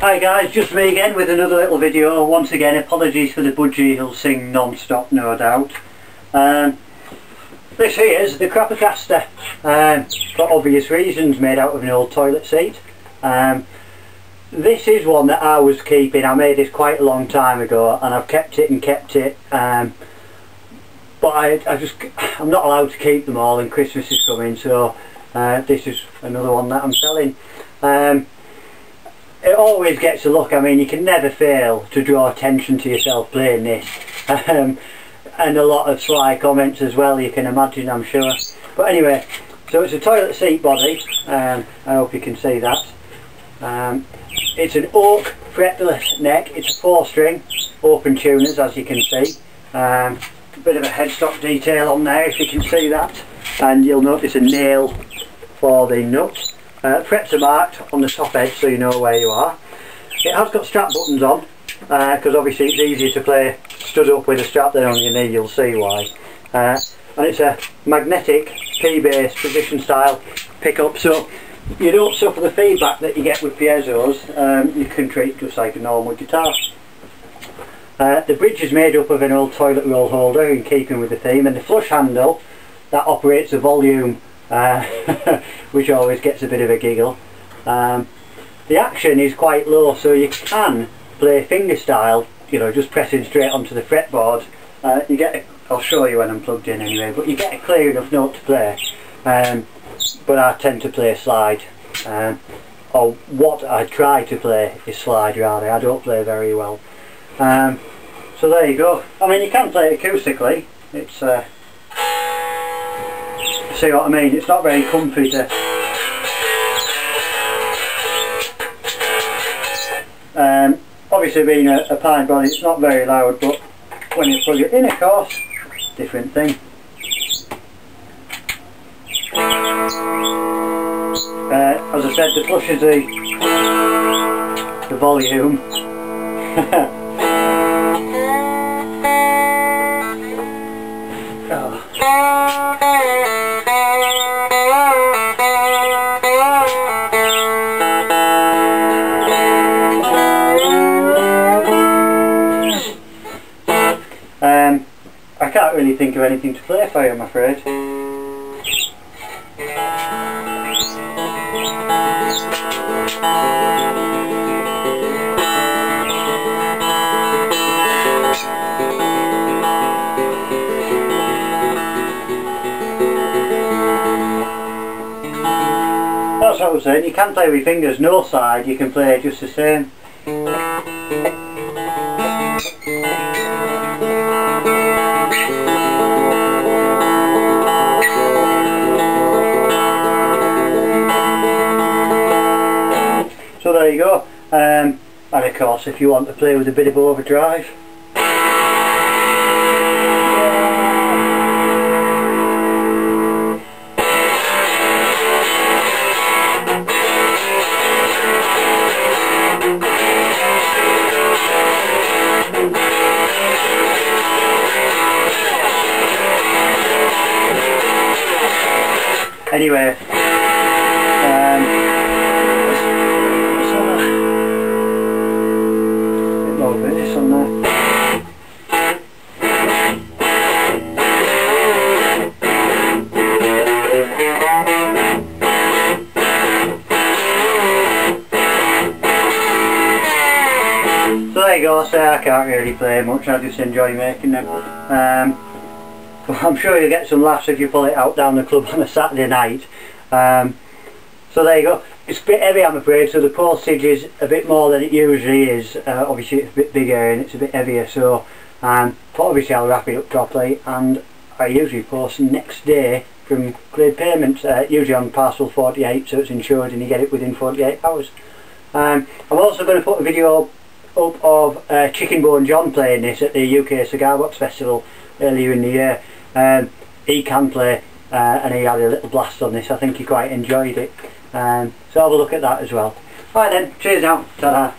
Hi guys, just me again with another little video. Once again, apologies for the budgie who'll sing non-stop, no doubt. Um, this here is the Crapocaster, um, for obvious reasons, made out of an old toilet seat. Um, this is one that I was keeping, I made this quite a long time ago and I've kept it and kept it. Um, but I, I just, I'm not allowed to keep them all and Christmas is coming so uh, this is another one that I'm selling. It always gets a look. I mean, you can never fail to draw attention to yourself playing this. Um, and a lot of sly comments as well, you can imagine, I'm sure. But anyway, so it's a toilet seat body. Um, I hope you can see that. Um, it's an oak fretless neck. It's a four string, open tuners as you can see. Um, a bit of a headstock detail on there if you can see that. And you'll notice a nail for the nut. Uh, frets are marked on the top edge so you know where you are. It has got strap buttons on because uh, obviously it's easier to play stood up with a strap there on your knee, you'll see why. Uh, and it's a magnetic P-bass position style pickup so you don't suffer the feedback that you get with piezos, um, you can treat just like a normal guitar. Uh, the bridge is made up of an old toilet roll holder in keeping with the theme and the flush handle that operates the volume uh, which always gets a bit of a giggle. Um, the action is quite low so you can play fingerstyle, you know, just pressing straight onto the fretboard. Uh, you get, a, I'll show you when I'm plugged in anyway, but you get a clear enough note to play. Um, but I tend to play slide. Um, or what I try to play is slide rather, I don't play very well. Um, so there you go. I mean you can play acoustically, it's uh, see what I mean? It's not very comfy to... Um, obviously being a, a pine body it's not very loud but when you plug it in of course, different thing. Uh, as I said the flush is the, the volume. oh. Really think of anything to play for you, I'm afraid. That's what I was saying, you can play with fingers no side, you can play just the same. There you go. Um, and of course if you want to play with a bit of overdrive Anyway, Go, so I can't really play much, I just enjoy making them. Um, I'm sure you'll get some laughs if you pull it out down the club on a Saturday night. Um, so there you go. It's a bit heavy I'm afraid, so the postage is a bit more than it usually is. Uh, obviously it's a bit bigger and it's a bit heavier, so um, obviously I'll wrap it up properly and I usually post next day from cleared payments, uh, usually on parcel 48 so it's insured and you get it within 48 hours. Um, I'm also going to put a video up of uh, Chicken Bone John playing this at the UK Cigar Box Festival earlier in the year. Um, he can play uh, and he had a little blast on this. I think he quite enjoyed it. Um, so have a look at that as well. Right then, cheers out. Ta-da.